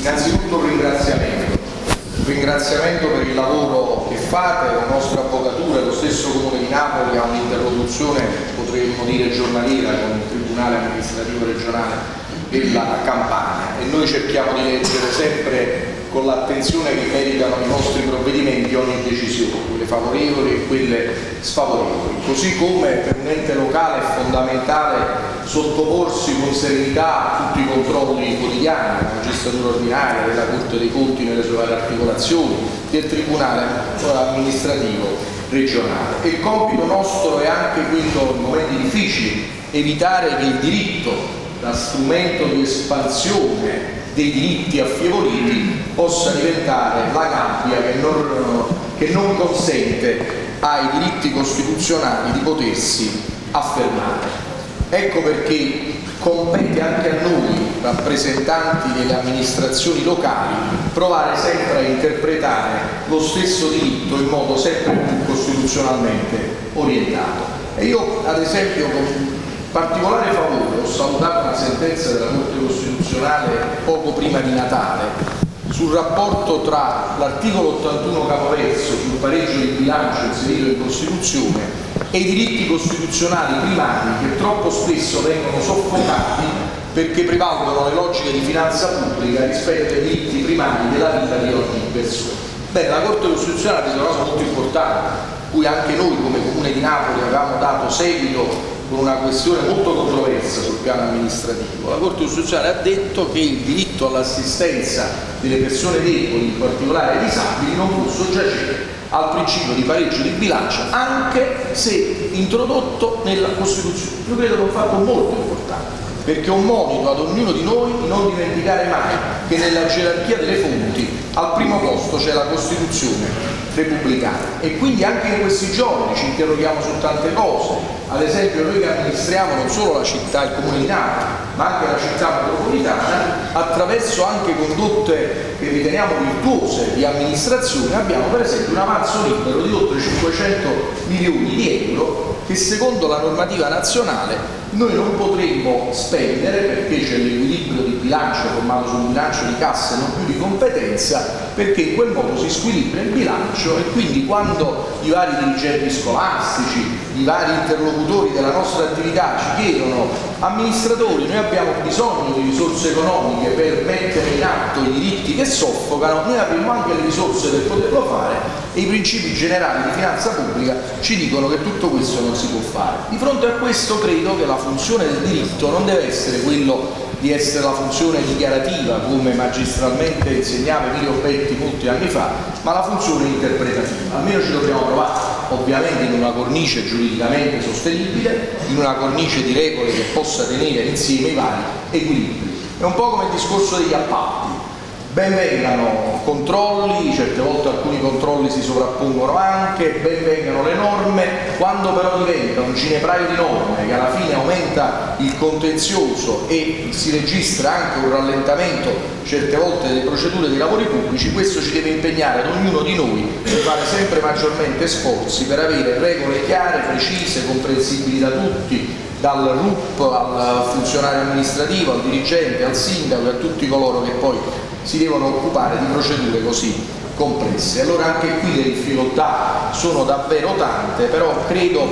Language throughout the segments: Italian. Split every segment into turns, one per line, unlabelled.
Innanzitutto un ringraziamento, un ringraziamento per il lavoro che fate, la nostra avvocatura e lo stesso Comune di Napoli ha un'interlocuzione, potremmo dire giornaliera, con il Tribunale amministrativo regionale della Campania e noi cerchiamo di leggere sempre con l'attenzione che meritano i nostri provvedimenti ogni decisione, quelle favorevoli e quelle sfavorevoli. Così come per un ente locale sottoporsi con serenità a tutti i controlli quotidiani della magistratura ordinaria, della Corte dei Conti nelle sue varie articolazioni, del Tribunale amministrativo regionale. E il compito nostro è anche quello in momenti difficili, evitare che il diritto da strumento di espansione dei diritti affievoliti possa diventare la gabbia che non, che non consente ai diritti costituzionali di potersi affermare. Ecco perché compete anche a noi, rappresentanti delle amministrazioni locali, provare sempre a interpretare lo stesso diritto in modo sempre più costituzionalmente orientato. E io, ad esempio, con particolare favore ho salutato una sentenza della Corte Costituzionale poco prima di Natale sul rapporto tra l'articolo 81 capoverso sul pareggio di bilancio inserito in Costituzione e i diritti costituzionali primari che troppo spesso vengono soffocati perché prevalgono le logiche di finanza pubblica rispetto ai diritti primari della vita di ogni persona. Bene, la Corte Costituzionale ha detto una cosa molto importante, cui anche noi come Comune di Napoli avevamo dato seguito con una questione molto controversa sul piano amministrativo. La Corte Costituzionale ha detto che il diritto all'assistenza delle persone deboli, in particolare disabili, non può soggiacere al principio di pareggio di bilancio anche se introdotto nella Costituzione. Io credo che è un fatto molto importante perché è un monito ad ognuno di noi di non dimenticare mai che nella gerarchia delle fonti al primo posto c'è la Costituzione repubblicana e quindi anche in questi giorni ci interroghiamo su tante cose, ad esempio noi che amministriamo non solo la città, di Napoli, ma anche la città metropolitana, attraverso anche condotte che riteniamo virtuose di amministrazione, abbiamo per esempio un avanzo libero di oltre 500 milioni di euro che secondo la normativa nazionale noi non potremmo spendere perché c'è l'equilibrio di bilancio formato su un bilancio di cassa e non più di competenza perché in quel modo si squilibra il bilancio e quindi quando i vari dirigenti scolastici, i vari interlocutori della nostra attività ci chiedono amministratori, noi abbiamo bisogno di risorse economiche per mettere in atto i diritti che soffocano, noi avremo anche le risorse per poterlo fare e i principi generali di finanza pubblica ci dicono che tutto questo non si può fare. Di fronte a questo credo che la funzione del diritto non deve essere quello di essere la funzione dichiarativa come magistralmente insegnava Emilio Betti molti anni fa, ma la funzione interpretativa. Almeno ci dobbiamo trovare ovviamente in una cornice giuridicamente sostenibile, in una cornice di regole che possa tenere insieme i vari equilibri. È un po' come il discorso degli appalti Ben vengano controlli, certe volte alcuni controlli si sovrappongono anche, ben vengano le norme, quando però diventa un ginepraio di norme che alla fine aumenta il contenzioso e si registra anche un rallentamento certe volte delle procedure dei lavori pubblici, questo ci deve impegnare ad ognuno di noi a fare sempre maggiormente sforzi per avere regole chiare, precise, comprensibili da tutti, dal RUP al funzionario amministrativo, al dirigente, al sindaco e a tutti coloro che poi si devono occupare di procedure così complesse. Allora anche qui le difficoltà sono davvero tante, però credo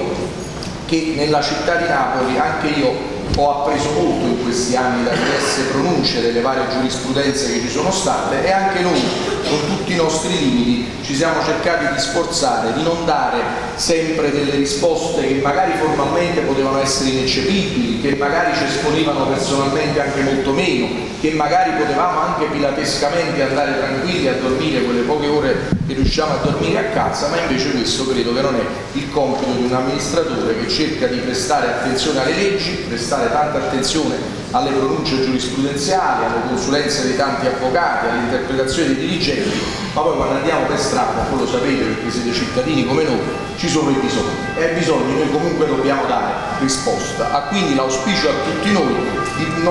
che nella città di Napoli anche io ho appreso molto in questi anni da diverse pronunce delle varie giurisprudenze che ci sono state e anche noi con tutti i nostri limiti ci siamo cercati di sforzare di non dare sempre delle risposte che magari formalmente potevano essere ineccepibili, che magari ci esponevano personalmente anche molto meno, che magari potevamo anche pilatescamente andare tranquilli a dormire quelle poche ore che riusciamo a dormire a casa, ma invece questo credo che non è il compito di un amministratore che cerca di prestare attenzione alle leggi, prestare tanta attenzione alle pronunce giurisprudenziali, alle consulenze dei tanti avvocati, alle interpretazioni dei dirigenti, ma poi quando andiamo per strada, voi lo sapete perché siete cittadini come noi, ci sono i bisogni e ai bisogni noi comunque dobbiamo dare risposta. Ha quindi l'auspicio a tutti noi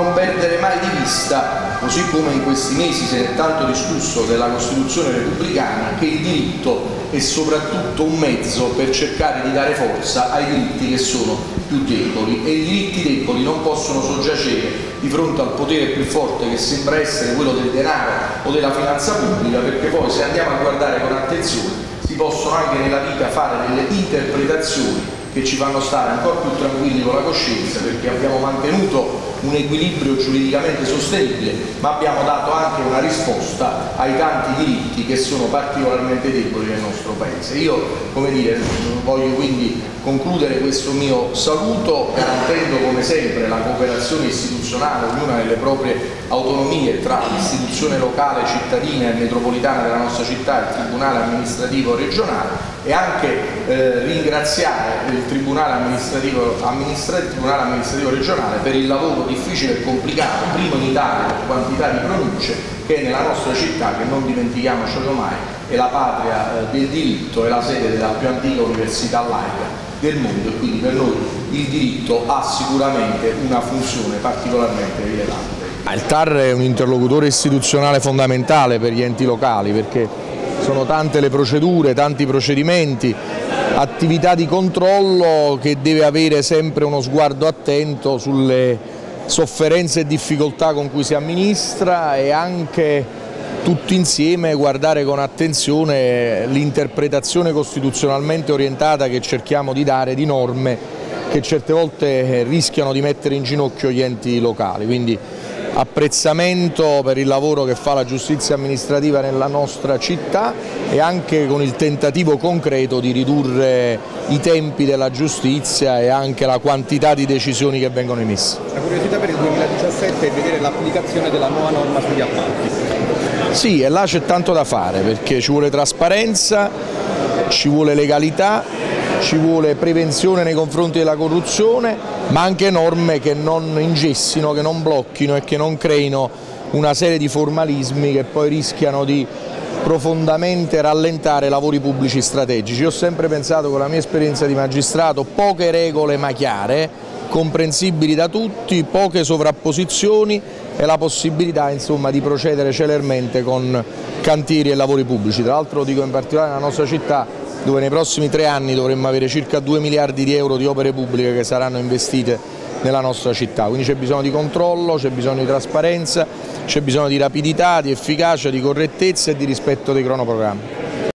non perdere mai di vista, così come in questi mesi si è tanto discusso della Costituzione repubblicana, che il diritto e soprattutto un mezzo per cercare di dare forza ai diritti che sono più deboli. E i diritti deboli non possono soggiacere di fronte al potere più forte che sembra essere quello del denaro o della finanza pubblica perché poi se andiamo a guardare con attenzione si possono anche nella vita fare delle interpretazioni che ci fanno stare ancora più tranquilli con la coscienza perché abbiamo mantenuto un equilibrio giuridicamente sostenibile ma abbiamo dato anche una risposta ai tanti diritti che sono particolarmente deboli nel nostro Paese. Io come dire, voglio quindi concludere questo mio saluto garantendo come sempre la cooperazione istituzionale, ognuna nelle proprie autonomie tra l'istituzione locale, cittadina e metropolitana della nostra città il Tribunale amministrativo regionale e anche eh, ringraziare il Tribunale amministrativo, amministrativo, Tribunale amministrativo regionale per il lavoro difficile e complicato, primo in Italia per quantità di pronunce, che nella nostra città, che non dimentichiamocelo mai, è la patria eh, del diritto e la sede della più antica università laica del mondo e quindi per noi il diritto ha sicuramente una funzione particolarmente rilevante.
Il TAR è un interlocutore istituzionale fondamentale per gli enti locali perché sono tante le procedure, tanti procedimenti, attività di controllo che deve avere sempre uno sguardo attento sulle sofferenze e difficoltà con cui si amministra e anche tutti insieme guardare con attenzione l'interpretazione costituzionalmente orientata che cerchiamo di dare di norme che certe volte rischiano di mettere in ginocchio gli enti locali. Quindi apprezzamento per il lavoro che fa la giustizia amministrativa nella nostra città e anche con il tentativo concreto di ridurre i tempi della giustizia e anche la quantità di decisioni che vengono emesse.
La curiosità per il 2017 è vedere l'applicazione della nuova norma sugli appalti.
Sì, e là c'è tanto da fare perché ci vuole trasparenza, ci vuole legalità ci vuole prevenzione nei confronti della corruzione, ma anche norme che non ingessino, che non blocchino e che non creino una serie di formalismi che poi rischiano di profondamente rallentare lavori pubblici strategici. Io ho sempre pensato con la mia esperienza di magistrato poche regole ma chiare, comprensibili da tutti, poche sovrapposizioni e la possibilità insomma, di procedere celermente con cantieri e lavori pubblici. Tra l'altro dico in particolare nella nostra città dove nei prossimi tre anni dovremmo avere circa 2 miliardi di euro di opere pubbliche che saranno investite nella nostra città, quindi c'è bisogno di controllo, c'è bisogno di trasparenza, c'è bisogno di rapidità, di efficacia, di correttezza e di rispetto dei cronoprogrammi.